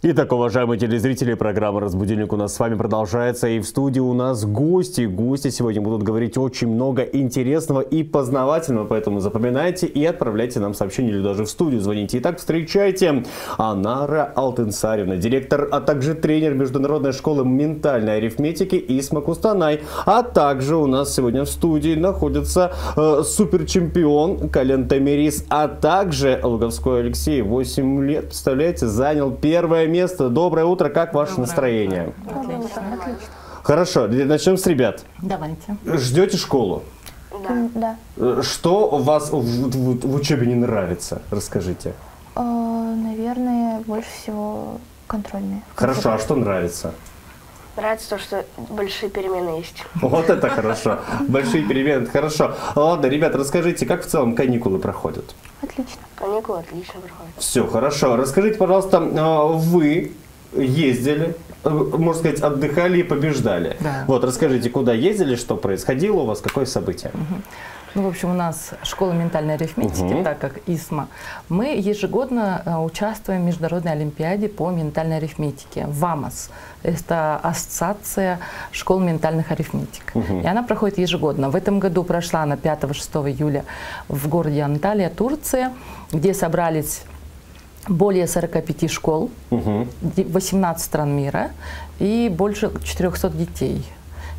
Итак, уважаемые телезрители, программа «Разбудильник» у нас с вами продолжается. И в студии у нас гости. Гости сегодня будут говорить очень много интересного и познавательного. Поэтому запоминайте и отправляйте нам сообщения или даже в студию звоните. Итак, встречайте Анара Алтынсаревна, директор, а также тренер Международной школы ментальной арифметики Исма Кустанай. А также у нас сегодня в студии находится э, суперчемпион Кален Тамирис, а также Луговской Алексей. 8 лет, представляете, занял первое место. Доброе утро, как ваше Доброе настроение? утро. Отлично. Отлично. Хорошо, начнем с ребят. Давайте. Ждете школу? Да. Э, Что вас в, в- в учебе не нравится? Расскажите. Э, Наверное, больше всего контрольные. Хорошо, а что нравится? Нравится то, что большие перемены есть. Вот это хорошо. Большие перемены, это хорошо. Ладно, ребят, расскажите, как в целом каникулы проходят? Отлично. Каникулы отлично проходят. Все, хорошо. Расскажите, пожалуйста, а, вы ездили, э, можно сказать, отдыхали и побеждали. Да. Вот, расскажите, куда ездили, что происходило у вас, какое событие? Ну, в общем, у нас школа ментальной арифметики, Мгм. так как ИСМА. Мы ежегодно э, участвуем в Международной Олимпиаде по ментальной арифметике. ВАМОС. Это ассоциация школ ментальных арифметик. Мгм. И она проходит ежегодно. В этом году прошла она 5-6 июля в городе Анталия, Турция, где собрались более 45 школ, де- 18 стран мира и больше 400 детей.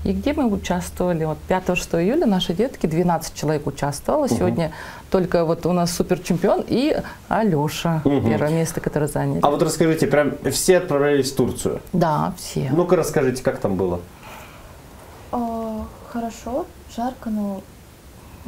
И где мы участвовали? Вот 5-6 июля наши детки, 12 человек участвовало. Сегодня только вот у нас суперчемпион и Алеша, Мгм. первое место, которое заняли. А вот расскажите, прям все отправлялись в Турцию. Да, все. Ну-ка расскажите, как там было? Э, Хорошо, жарко, но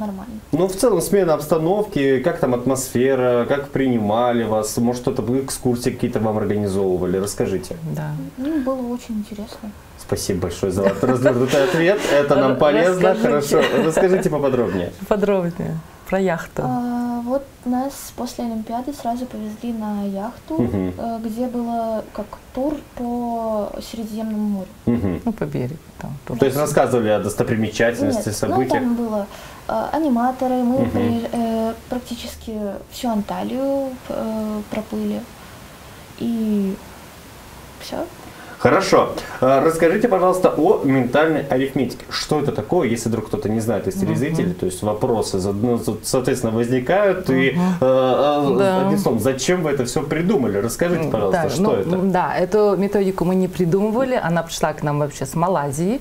нормально. Ну, в целом, смена обстановки, как там атмосфера, как принимали вас, может, что-то экскурсии какие-то вам организовывали, расскажите. Да. Ну, было очень интересно. Спасибо большое за развернутый ответ, это нам полезно, хорошо. Расскажите поподробнее. Подробнее про яхту. А, Вот нас после Олимпиады сразу повезли на яхту, э, где было как тур по Средиземному морю. Ну, по берегу там. То есть рассказывали о достопримечательности, Нет, событиях. ну там было аниматоры, мы Мгм. при- э, практически всю Анталию э, проплыли. И все. Хорошо. А, Расскажите, пожалуйста, о ментальной арифметике. Что это такое, если вдруг кто-то не знает из телезрителей, то есть вопросы, ну, соответственно, возникают, и, э, э, Да. одним словом, зачем вы это все придумали? Расскажите, пожалуйста, Да, что ну, это? Да, эту методику мы не придумывали, она пришла к нам вообще с Малайзии.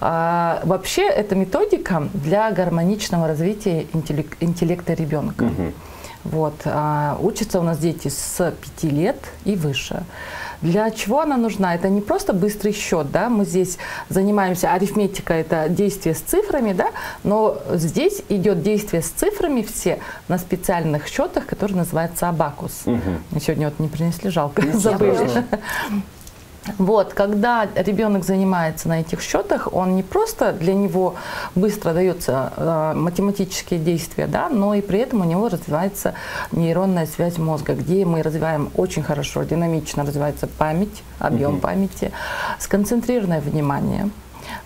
А, вообще, эта методика для гармоничного развития интеллек- интеллекта ребенка. Мгм. Вот, а, учатся у нас дети с 5 лет и выше. Для чего она нужна? Это не просто быстрый счет, да, мы здесь занимаемся, арифметика это действие с цифрами, да, но здесь идет действие с цифрами все на специальных счетах, которые называются абакус. Мы сегодня вот не принесли, жалко, забыли. Вот, когда ребенок занимается на этих счетах, он не просто для него быстро дается э, математические действия, да, но и при этом у него развивается нейронная связь мозга, где мы развиваем очень хорошо, динамично развивается память, объем Мгм. памяти, сконцентрированное внимание,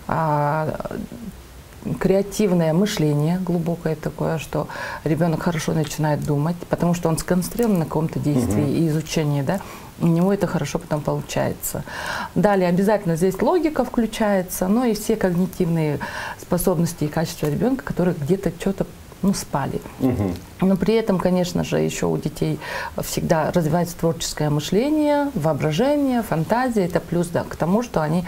а, креативное мышление глубокое такое, что ребенок хорошо начинает думать, потому что он сконцентрирован на каком-то действии Мгм. и изучении, да, у него это хорошо потом получается. Далее обязательно здесь логика включается, но и все когнитивные способности и качества ребенка, которые где-то что-то ну, спали. Мгм. Но при этом, конечно же, еще у детей всегда развивается творческое мышление, воображение, фантазия. Это плюс да, к тому, что они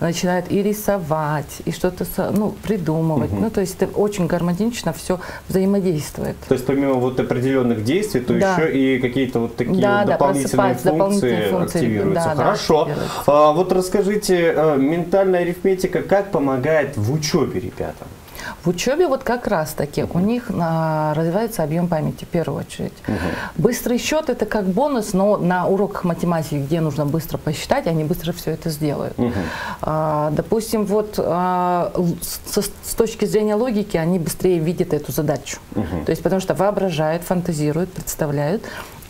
начинают и рисовать, и что-то ну, придумывать. Мгм. Ну, то есть это очень гармонично все взаимодействует. То есть помимо вот определенных действий, то Да. еще и какие-то вот такие Да, вот да, дополнительные просыпаются функции дополнительные функции, активируются. да, да, Хорошо. активируются. А, вот расскажите, э, ментальная арифметика как помогает в учебе ребятам? В учебе вот как раз таки у них а, развивается объем памяти в первую очередь. Мгм. Быстрый счет это как бонус, но на уроках математики, где нужно быстро посчитать, они быстро все это сделают. Мгм. А, допустим, вот а, с, с точки зрения логики они быстрее видят эту задачу. Мгм. То есть потому что воображают, фантазируют, представляют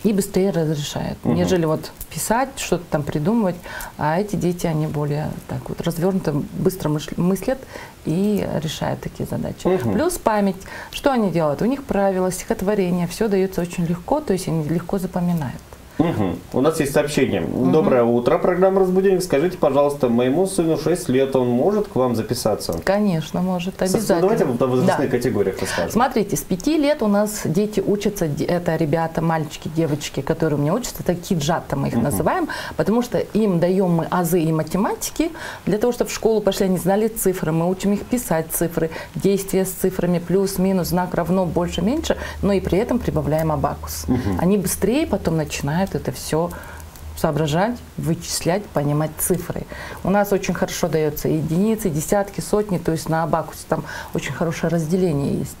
и быстрее разрешают, Мгм. нежели вот писать, что-то там придумывать. А эти дети, они более так вот развернуто, быстро мыслят и решают такие задачи. Мгм. Плюс память. Что они делают? У них правила, стихотворения, все дается очень легко, то есть они легко запоминают. Мгм. У нас есть сообщение. Доброе утро, программа «Разбудильник». Скажите, пожалуйста, моему сыну 6 лет, он может к вам записаться? Конечно, может, обязательно. Давайте в возрастных Да. категориях расскажем. Смотрите, с пяти лет у нас дети учатся, это ребята, мальчики, девочки, которые у меня учатся, это киджата мы их называем, потому что им даем мы азы и математики, для того, чтобы в школу пошли, они знали цифры, мы учим их писать цифры, действия с цифрами, плюс, минус, знак равно, больше, меньше, но и при этом прибавляем абакус. Они быстрее потом начинают это все соображать, вычислять, понимать цифры. У нас очень хорошо дается единицы, десятки, сотни, то есть на абакусе там очень хорошее разделение есть.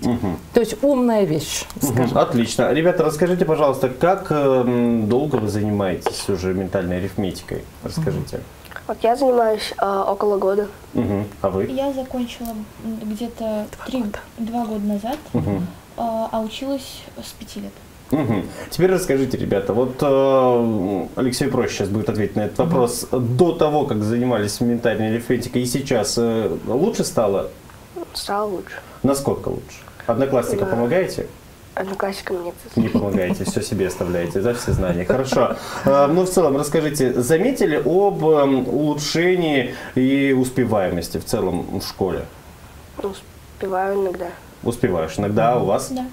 То есть умная вещь, скажем. Мгм. Отлично. Ребята, расскажите, пожалуйста, как эм, долго вы занимаетесь уже ментальной арифметикой? Расскажите. Вот я занимаюсь э, около года. Мгм. А вы? Я закончила где-то три, два года назад, Мгм. а а училась с пяти лет. Мгм. Теперь расскажите, ребята, вот э, Алексей проще сейчас будет ответить на этот вопрос. До того, как занимались ментальной арифметикой и сейчас, э, лучше стало? Стало лучше. Насколько лучше? Одноклассника Да. помогаете? Одноклассникам нет. Не помогаете, все себе оставляете, да, все знания. Хорошо. Э, Ну, в целом, расскажите, заметили об эм, улучшении и успеваемости в целом в школе? Успеваю иногда. Успеваешь иногда, а у вас? Да.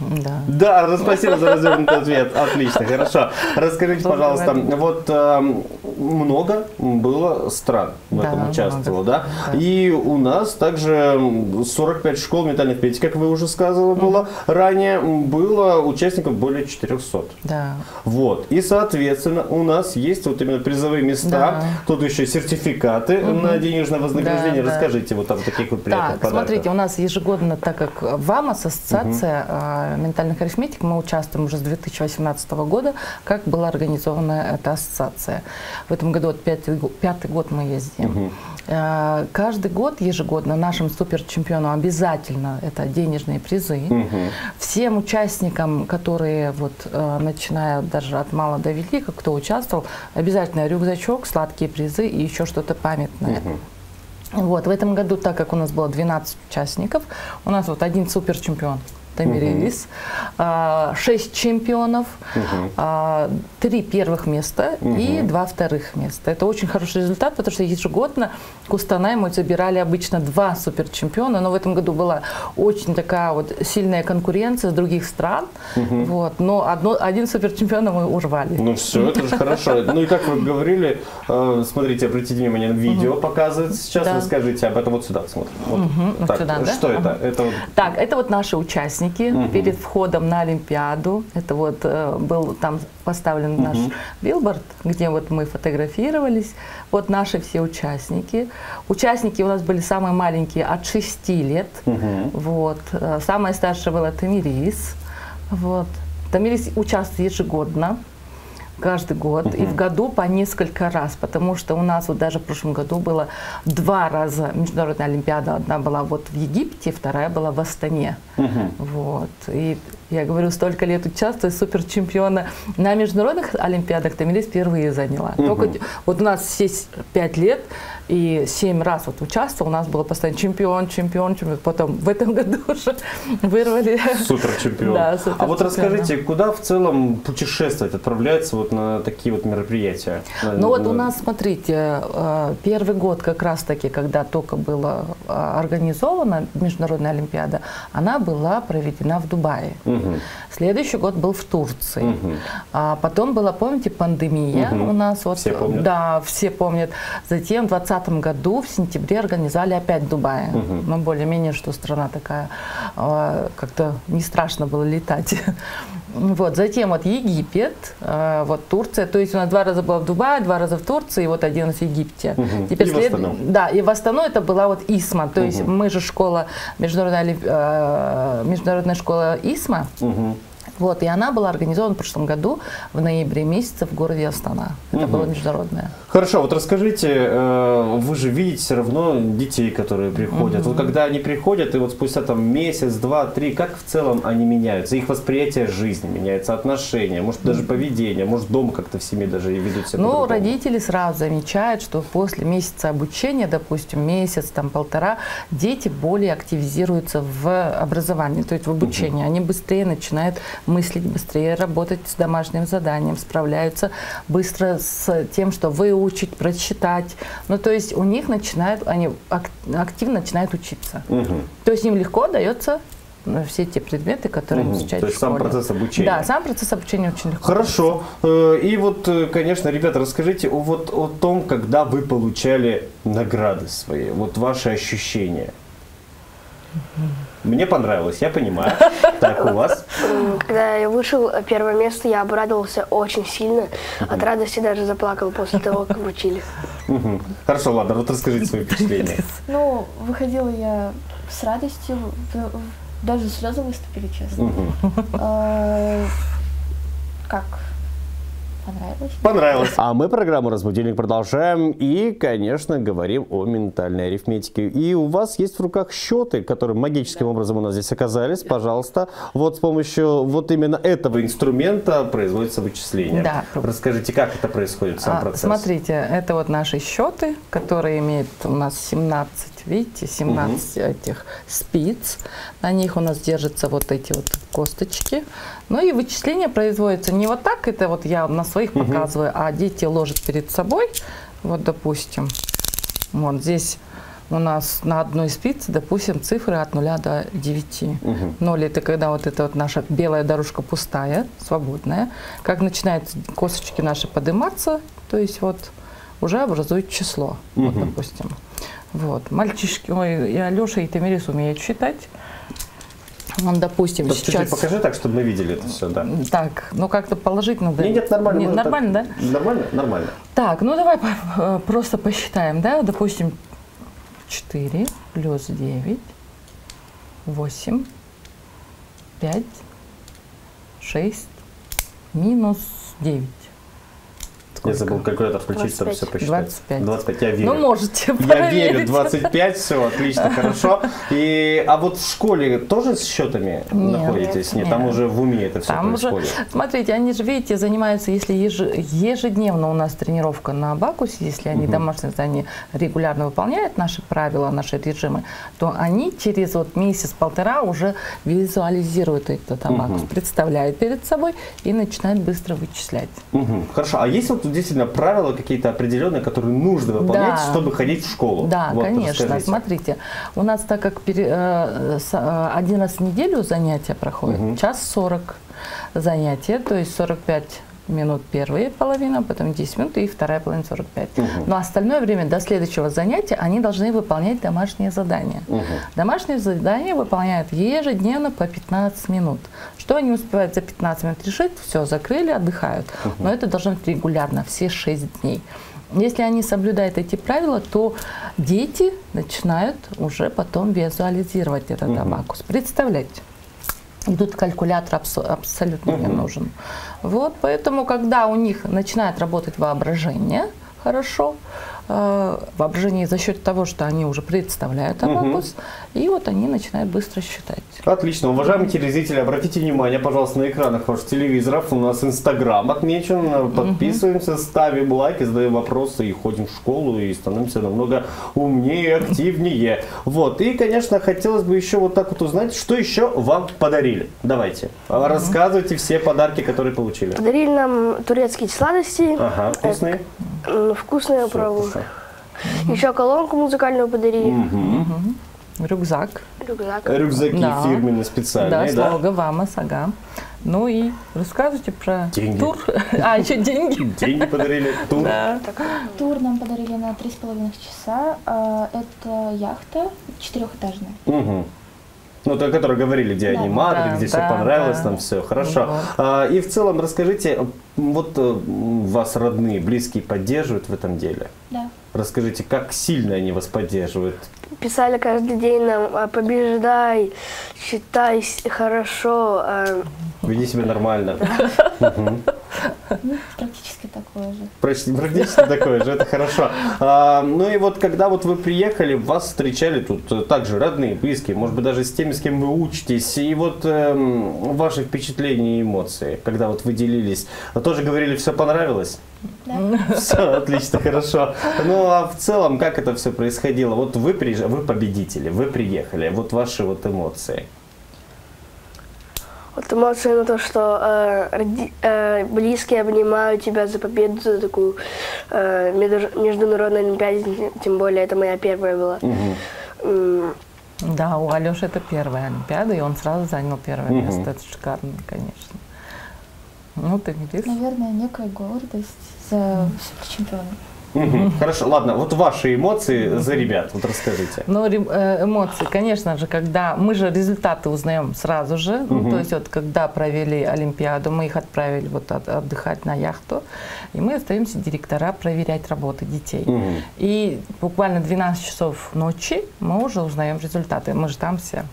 Да. Да, ну, спасибо за развернутый ответ. Отлично, хорошо. Расскажите, пожалуйста, вот эм, много было стран в Да, этом участвовало, много. да? Да. И у нас также м, 45 школ ментальной пяти, как вы уже сказали, было ранее, м, было участников более 400. Да. Вот. И, соответственно, у нас есть вот именно призовые места, Да. тут еще сертификаты на денежное вознаграждение. Да, да. Расскажите вот об таких вот приятных Так, подарках. смотрите, у нас ежегодно, так как ВАМОС, ассоциация э, ментальных арифметик, мы участвуем уже с 2018 года, как была организована эта ассоциация. В этом году вот пятый, пятый год мы ездим. Э, Каждый год ежегодно нашим суперчемпионам обязательно это денежные призы. Мгм. Всем участникам, которые вот э, начиная даже от мала до велика, кто участвовал, обязательно рюкзачок, сладкие призы и еще что-то памятное. Вот, в этом году, так как у нас было 12 участников, у нас вот один суперчемпион Тамирис, а, шесть чемпионов, а, три первых места и два вторых места. Это очень хороший результат, потому что ежегодно Кустанай мы забирали обычно два суперчемпиона, но в этом году была очень такая вот сильная конкуренция с других стран, вот, но одно, один суперчемпиона мы урвали. Ну все, это же хорошо. Ну и как вы говорили, э, смотрите, обратите внимание, видео показывается сейчас. Да. Расскажите об этом вот сюда смотрим. Вот. сюда, да? Что это? Это вот Так, это вот наши участники перед входом на Олимпиаду. Это вот э, был там поставлен наш билборд, где вот мы фотографировались. Вот наши все участники. Участники у нас были самые маленькие от 6 лет. Вот. Э, Самая старшая была Тамирис. Вот. Тамирис участвует ежегодно каждый год и в году по несколько раз, потому что у нас вот даже в прошлом году было два раза международная олимпиада, одна была вот в Египте, вторая была в Астане, вот. И я говорю, столько лет участвую, супер чемпиона на международных олимпиадах Тамилис впервые заняла. Только д- вот у нас с- пять лет и семь раз вот участвовал, у нас было постоянно чемпион, чемпион, чемпион. Потом в этом году уже вырвали. супер чемпион. Да, а вот расскажите, куда в целом путешествовать, отправляться вот на такие вот мероприятия? На- Ну вот у на- нас, смотрите, э, первый год как раз-таки, когда только была э, организована Международная Олимпиада, она была проведена в Дубае. Мгм. Следующий год был в Турции. Мгм. А потом была, помните, пандемия Мгм. у нас. Вот, Все помнят. Да, все помнят. Затем в 2020 году, в сентябре, организовали опять Дубай. Мгм. Ну, более-менее, что страна такая, э, как-то не страшно было летать. Вот, затем вот Египет, э, вот Турция, то есть у нас два раза было в Дубае, два раза в Турции, и вот один раз в Египте. Мгм. И в Астану. Да, и в Астану это была вот ИСМА, то есть мы же школа, международная, э, международная школа ИСМА, Мгм. Вот, и она была организована в прошлом году в ноябре месяце в городе Астана. Это было международное. Хорошо, вот расскажите, э, вы же видите все равно детей, которые приходят. Вот когда они приходят, и вот спустя там месяц, два, три, как в целом они меняются? Их восприятие жизни меняется, отношения, может даже поведение, может дома как-то в семье даже и ведут себя Ну, родители сразу замечают, что после месяца обучения, допустим, месяц, там полтора, дети более активизируются в образовании, то есть в обучении. Они быстрее начинают мыслить быстрее, работать с домашним заданием, справляются быстро с тем, что выучить, прочитать. Ну, то есть у них начинают, они ак- активно начинают учиться. Мгм. То есть им легко дается ну, все те предметы, которые они изучают То есть в сам процесс обучения. Да, сам процесс обучения очень легко. Хорошо. Э, И вот, э, конечно, ребята, расскажите вот, о том, когда вы получали награды свои, вот ваши ощущения. Мне понравилось, я понимаю. Так, у вас? Когда я вышел э, первое место, я обрадовался очень сильно. От радости даже заплакал после того, как вручили. Хорошо, ладно, вот расскажите свои впечатления. Ну, выходила я с радостью, даже слезы выступили, честно. Э, Как? Понравилось? Понравилось. А мы программу «Разбудильник» продолжаем и, конечно, говорим о ментальной арифметике. И у вас есть в руках счеты, которые магическим образом у нас здесь оказались. Пожалуйста, вот с помощью вот именно этого инструмента производится вычисление. Да. Расскажите, как это происходит, сам А, процесс? Смотрите, это вот наши счеты, которые имеют у нас 17, видите, 17 этих спиц. На них у нас держатся вот эти вот косточки. Ну и вычисление производится не вот так, это вот я на своих показываю, а дети ложат перед собой. Вот, допустим, вот здесь у нас на одной спице, допустим, цифры от 0 до 9. Мгм. 0 это когда вот эта вот наша белая дорожка пустая, свободная. Как начинают косточки наши подниматься, то есть вот уже образует число, вот, Мгм. допустим. Вот. Мальчишки, ой, и Алеша, и Тамирис умеют считать. Он, допустим, чуть-чуть сейчас... покажи так, чтобы мы видели это все, да. Так, ну как-то положить надо. Нет, нет, нормально. Не, мы вот нормально, так- да? Нормально? Нормально. Так, ну давай э, просто посчитаем, да? Допустим, 4 плюс 9, 8, 5, 6, минус 9. Я забыл калькулятор включить, чтобы 25. все посчитать. 25. 25, я верю. Ну, можете Я верю, проверить. 25, все, отлично, хорошо. И, а вот в школе тоже с счетами Нет. находитесь? Нет, там Нет. уже в уме это все Там уже, происходит. смотрите, они же, видите, занимаются, если еже- ежедневно у нас тренировка на Абакусе, если они домашние задания регулярно выполняют наши правила, наши режимы, то они через вот месяц-полтора уже визуализируют этот Абакус, представляют перед собой и начинают быстро вычислять. Мгм, Хорошо, а есть вот действительно правила какие-то определенные, которые нужно выполнять, Да. чтобы ходить в школу? Да, Вот, конечно. расскажите. Смотрите, у нас так как пере- э, с- э, один раз в неделю занятия проходят, час 40 занятия, то есть 45 минут первая половина, потом 10 минут и вторая половина 45. Но остальное время до следующего занятия они должны выполнять домашние задания. Домашние задания выполняют ежедневно по 15 минут. Что они успевают за 15 минут решить, все, закрыли, отдыхают. Но это должно быть регулярно, все 6 дней. Если они соблюдают эти правила, то дети начинают уже потом визуализировать этот абакус, представлять. И тут калькулятор абсо- абсолютно не нужен. Вот, поэтому, когда у них начинает работать воображение хорошо, воображение за счет того, что они уже представляют абакус, и вот они начинают быстро считать. Отлично. Уважаемые телезрители, обратите внимание, пожалуйста, на экранах ваших телевизоров. У нас Инстаграм отмечен. Подписываемся, ставим лайки, задаем вопросы и ходим в школу и становимся намного умнее и активнее. Вот. И, конечно, хотелось бы еще вот так вот узнать, что еще вам подарили. Давайте. Рассказывайте все подарки, которые получили. Подарили нам турецкие сладости. Ага, вкусные. М, Вкусные, Всё, пробовал. вкусно. Еще колонку музыкальную подарили. Мгм. Рюкзак. Рюкзак. Рюкзаки Да. фирменные, Да, специальные, да? слога вам, ага. Ну и рассказывайте про Деньги. тур. А, еще деньги. Деньги подарили, тур. Да. Тур нам подарили на три с половиной часа. А, Это яхта четырехэтажная. Мгм. Ну, то, который говорили, где Да. аниматоры, Да, где все да, понравилось, да. нам все хорошо. Вот. А, и в целом расскажите, вот э, вас родные, близкие поддерживают в этом деле? Да. Расскажите, как сильно они вас поддерживают? Писали каждый день нам а, «Побеждай», «Считай хорошо». а, Веди себя нормально. Ну, практически такое же. Почти- Практически такое же, это хорошо. А, ну и вот когда вот вы приехали, вас встречали тут также родные, близкие, может быть даже с теми, с кем вы учитесь. И вот эм, ваши впечатления и эмоции, когда вот вы делились, тоже говорили, все понравилось? Да. Все, отлично, хорошо. Ну а в целом, как это все происходило? Вот вы приезжали, вы победители, вы приехали, вот ваши вот эмоции. Вот эмоции на то, что э, роди- э, близкие обнимают тебя за победу, за такую э, между- международную олимпиаде, тем более это моя первая была. М, Да, у Алеши это первая Олимпиада, и он сразу занял первое Мгм. место. Это шикарно, конечно. Ну, ты не видишь? Наверное, некая гордость за суперчемпиона. Мгм. Хорошо, ладно, вот ваши эмоции за ребят, вот расскажите. Ну, э, эмоции, конечно же, когда мы же результаты узнаем сразу же, ну, то есть вот когда провели Олимпиаду, мы их отправили вот от- отдыхать на яхту, и мы остаемся директора проверять работы детей. Мгм. И буквально 12 часов ночи мы уже узнаем результаты. Мы же там все.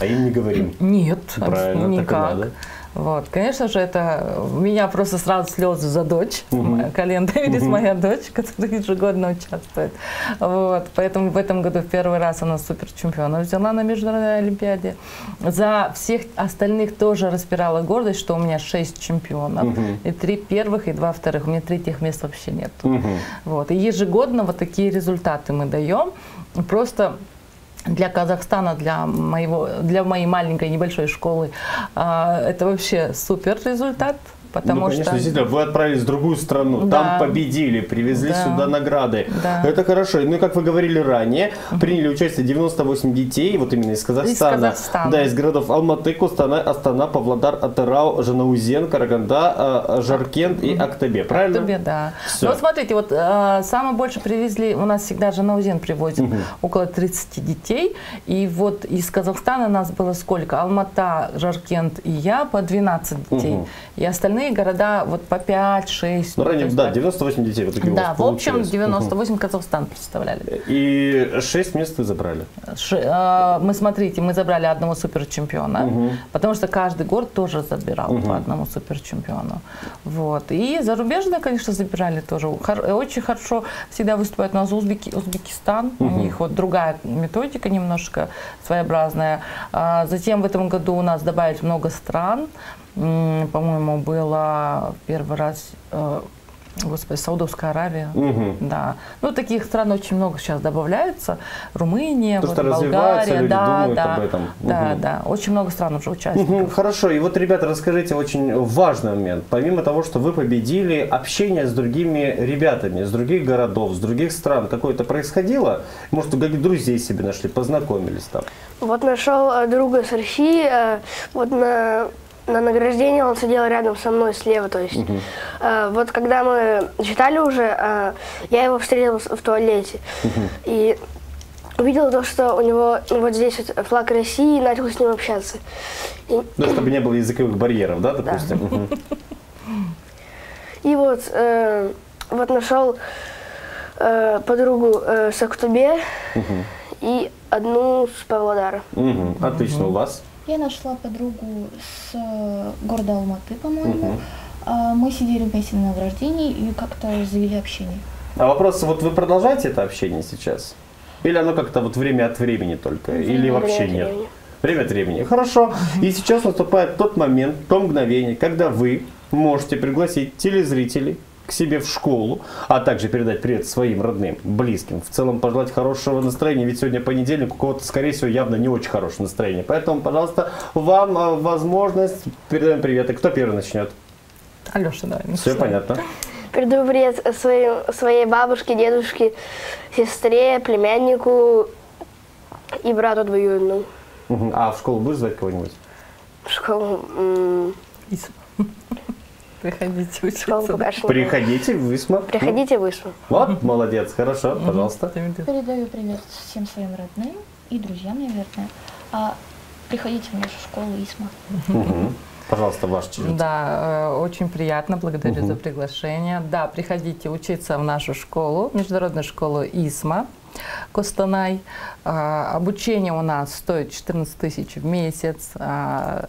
А им не говорим. Нет, Правильно, так и никак. надо. Вот, конечно же, это у меня просто сразу слезы за дочь. Моя Колен Дэвидис, моя дочь, которая ежегодно участвует. Вот, поэтому в этом году в первый раз она супер чемпиона взяла на международной олимпиаде. За всех остальных тоже распирала гордость, что у меня шесть чемпионов. И три первых, и два вторых. У меня третьих мест вообще нет. Мгм. Вот. И ежегодно вот такие результаты мы даем. Просто для Казахстана, для, моего, для моей маленькой небольшой школы, а, это вообще супер результат. Потому ну, конечно, что действительно, вы отправились в другую страну, Да. там победили, привезли Да. сюда награды. Да. Это хорошо. Ну и как вы говорили ранее, приняли участие 98 детей, вот именно из Казахстана. Казахстана. Да, из городов Алматы, Кустана, Астана, Павлодар, Атырау, Жанаузен, Караганда, а, Жаркент и Актабе. Правильно? Тебе, да. Всё. Ну, вот смотрите, вот э, самое больше привезли, у нас всегда же Наузен привозит около 30 детей, и вот из Казахстана нас было сколько? Алмата, Жаркент и я по 12 детей, Мгм. и остальные города вот по 5-6. Ну, то ранее, да, так. 98 детей вот такие Да, в общем получилось. 98 Казахстан представляли. И 6 мест вы забрали. Ш- э, мы, смотрите, мы забрали одного суперчемпиона, потому что каждый город тоже забирал по одному суперчемпиону. Вот. И зарубежные, конечно, забирали тоже. Хор- очень хорошо всегда выступает у нас Узбеки- Узбекистан. У них вот другая методика немножко своеобразная. А затем в этом году у нас добавили много стран. По-моему, было первый раз... э, Господи, Саудовская Аравия. Мгм. Да. Ну, таких стран очень много сейчас добавляется. Румыния, То, вот, что Болгария, люди да, думают да, об этом. да, Мгм. да. Очень много стран уже участников. Мгм, Хорошо, и вот, ребята, расскажите очень важный момент. Помимо того, что вы победили, общение с другими ребятами, с других городов, с других стран какое-то происходило? Может, каких друзей себе нашли, познакомились там? Вот нашел э, друга с России, э, вот на, на награждении он сидел рядом со мной слева, то есть. э, вот когда мы читали уже, э, я его встретил в туалете. И увидел то, что у него вот здесь вот флаг России, и начал с ним общаться. И, Ну, чтобы не было языковых барьеров, да, допустим? И вот, э, вот нашел э, подругу э, с Актубе и одну с Павлодара. Отлично, у вас? Я нашла подругу с э, города Алматы, по-моему. А, Мы сидели вместе на награждении и как-то завели общение. А вопрос, вот вы продолжаете это общение сейчас? Или оно как-то вот время от времени только? Или Время вообще от нет? времени. Время от времени. Хорошо. И сейчас наступает тот момент, то мгновение, когда вы можете пригласить телезрителей к себе в школу, а также передать привет своим родным, близким. В целом пожелать хорошего настроения, ведь сегодня понедельник, у кого-то, скорее всего, явно не очень хорошее настроение. Поэтому, пожалуйста, вам э, возможность передаем приветы. Кто первый начнет? Алеша, давай. Все начинай. понятно. Передаю привет своим, своей бабушке, дедушке, сестре, племяннику и брату двоюродному. А в школу будешь звать кого-нибудь? В школу, м, Приходите в школу учиться. Приходите в Висма. Приходите в Исму. Вот, молодец, хорошо, пожалуйста. Передаю привет всем своим родным и друзьям, наверное. А приходите в нашу школу ИСМА. Пожалуйста, ваш черед. Да, э, очень приятно, благодарю за приглашение. Да, приходите учиться в нашу школу, международную школу ИСМА. Костанай. А, Обучение у нас стоит 14 тысяч в месяц. А,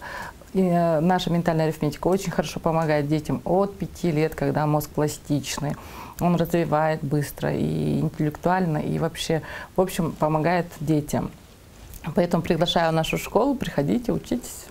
и, э, наша ментальная арифметика очень хорошо помогает детям от 5 лет, когда мозг пластичный. Он развивает быстро и интеллектуально, и вообще, в общем, помогает детям. Поэтому приглашаю в нашу школу, приходите, учитесь.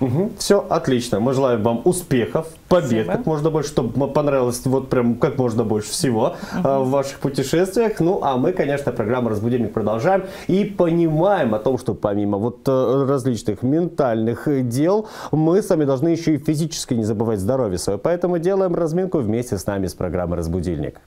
Угу, все отлично. Мы желаем вам успехов, побед, Спасибо. как можно больше, чтобы понравилось вот прям как можно больше всего э, в ваших путешествиях. Ну, а мы, конечно, программу «Разбудильник» продолжаем и понимаем о том, что помимо вот э, различных ментальных э, дел, мы сами должны еще и физически не забывать здоровье свое. Поэтому делаем разминку вместе с нами с программой «Разбудильник».